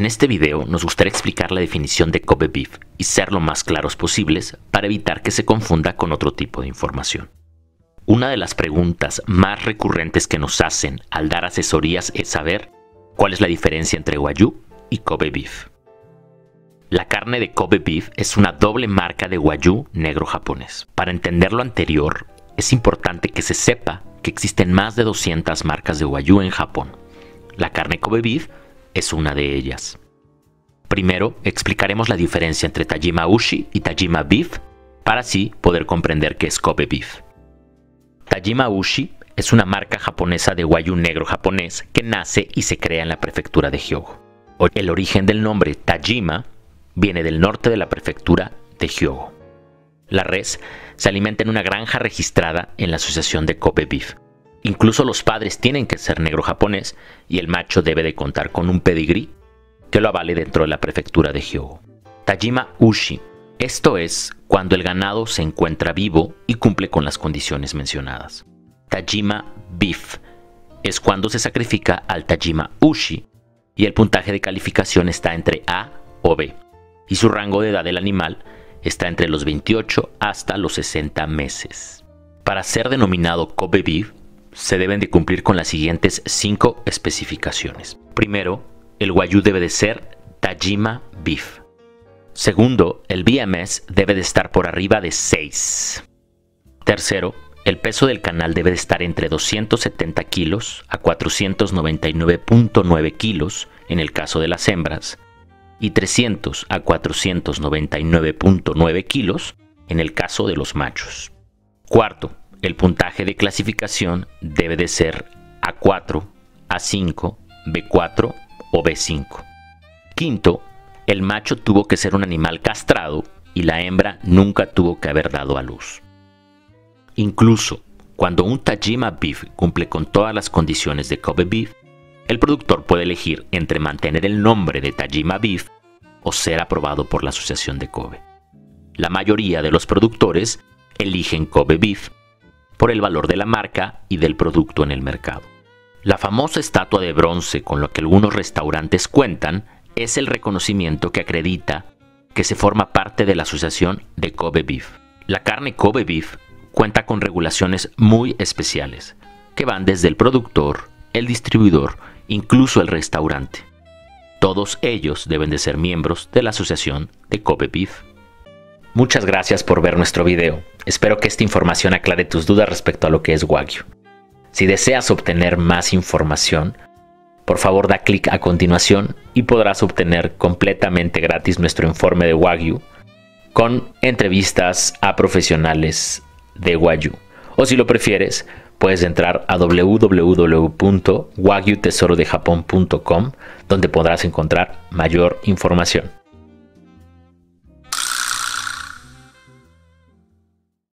En este video nos gustaría explicar la definición de Kobe Beef y ser lo más claros posibles para evitar que se confunda con otro tipo de información. Una de las preguntas más recurrentes que nos hacen al dar asesorías es saber cuál es la diferencia entre Wagyu y Kobe Beef. La carne de Kobe Beef es una doble marca de Wagyu negro japonés. Para entender lo anterior, es importante que se sepa que existen más de 200 marcas de Wagyu en Japón. La carne Kobe Beef es una de ellas. Primero, explicaremos la diferencia entre Tajima Ushi y Tajima Beef para así poder comprender qué es Kobe Beef. Tajima Ushi es una marca japonesa de Wagyu negro japonés que nace y se crea en la prefectura de Hyogo. El origen del nombre Tajima viene del norte de la prefectura de Hyogo. La res se alimenta en una granja registrada en la asociación de Kobe Beef. Incluso los padres tienen que ser negro japonés y el macho debe de contar con un pedigrí que lo avale dentro de la prefectura de Hyogo. Tajima Ushi. Esto es cuando el ganado se encuentra vivo y cumple con las condiciones mencionadas. Tajima Beef es cuando se sacrifica al Tajima Ushi y el puntaje de calificación está entre A o B y su rango de edad del animal está entre los 28 hasta los 60 meses. Para ser denominado Kobe Beef, se deben de cumplir con las siguientes 5 especificaciones. Primero, el Wagyu debe de ser Tajima Beef. Segundo, el BMS debe de estar por arriba de 6. Tercero, el peso del canal debe de estar entre 270 kilos a 499.9 kilos en el caso de las hembras y 300 a 499.9 kilos en el caso de los machos. Cuarto, el puntaje de clasificación debe de ser A4, A5, B4 o B5. Quinto, el macho tuvo que ser un animal castrado y la hembra nunca tuvo que haber dado a luz. Incluso cuando un Tajima Beef cumple con todas las condiciones de Kobe Beef, el productor puede elegir entre mantener el nombre de Tajima Beef o ser aprobado por la Asociación de Kobe. La mayoría de los productores eligen Kobe Beef por el valor de la marca y del producto en el mercado. La famosa estatua de bronce con lo que algunos restaurantes cuentan es el reconocimiento que acredita que se forma parte de la asociación de Kobe Beef. La carne Kobe Beef cuenta con regulaciones muy especiales, que van desde el productor, el distribuidor incluso el restaurante. Todos ellos deben de ser miembros de la asociación de Kobe Beef. Muchas gracias por ver nuestro video. Espero que esta información aclare tus dudas respecto a lo que es Wagyu. Si deseas obtener más información, por favor da clic a continuación y podrás obtener completamente gratis nuestro informe de Wagyu con entrevistas a profesionales de Wagyu. O si lo prefieres, puedes entrar a www.wagyutesorodejapon.com donde podrás encontrar mayor información.